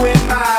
With my